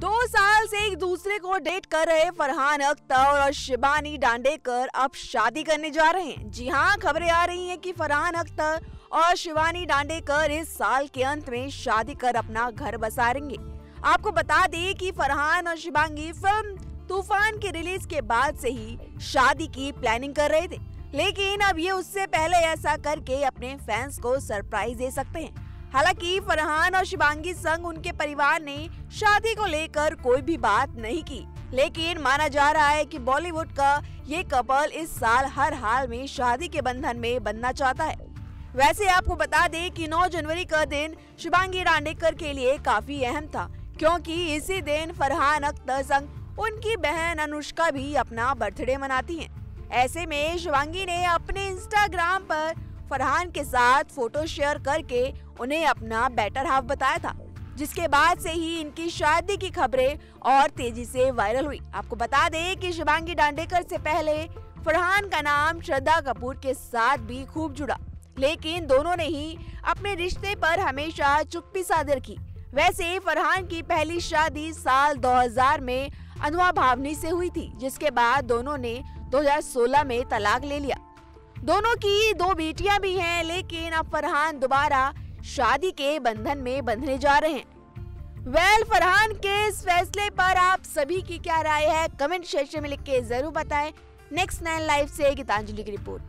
दूसरे को डेट कर रहे फरहान अख्तर और शिबानी डांडेकर। अब शादी करने जा रहे हैं। जी हाँ खबरें आ रही हैं कि फरहान अख्तर और शिवानी डांडेकर इस साल के अंत में शादी कर अपना घर बसारेंगे आपको बता दें कि फरहान और शिवांगी फ़िल्म तूफ़ान के रिलीज़ के बाद से ही शादी की प्लानिंग कर रहे थे। लेकिन अब ये उससे पहले ऐसा करके अपने फैंस को सरप्राइज़ दे सकते हैं। हालाँकि फरहान और शिवांगी संग उनके परिवार ने शादी को लेकर कोई भी बात नहीं की लेकिन माना जा रहा है कि बॉलीवुड का ये कपल इस साल हर हाल में शादी के बंधन में बनना चाहता है वैसे आपको बता दें कि 9 जनवरी का दिन शिवांगी रांडेकर के लिए काफ़ी अहम था, क्योंकि इसी दिन फरहान अख्तर संग उनकी बहन अनुष्का भी अपना बर्थडे मनाती हैं। ऐसे में शिवांगी ने अपने इंस्टाग्राम पर फरहान के साथ फ़ोटो शेयर करके उन्हें अपना बेटर हाफ़ बताया था, जिसके बाद से ही इनकी शादी की खबरें और तेज़ी से वायरल हुई। आपको बता दें कि शिवांगी डांडेकर से पहले फरहान का नाम श्रद्धा कपूर के साथ भी खूब जुड़ा, लेकिन दोनों ने ही अपने रिश्ते पर हमेशा चुप्पी साधर की। वैसे फरहान की पहली शादी साल 2000 में अनुआ भावनी से हुई थी, जिसके बाद दोनों ने 2016 में तलाक ले लिया। दोनों की दो बेटियाँ भी हैं लेकिन अब फरहान दोबारा शादी के बंधन में बंधने जा रहे हैं। वेल well, फरहान के इस फैसले पर आप सभी की क्या राय है? कमेंट सेक्शन में लिख के ज़रूर बताएँ। नेक्स्ट नाइन लाइव से गीतांजलि की रिपोर्ट।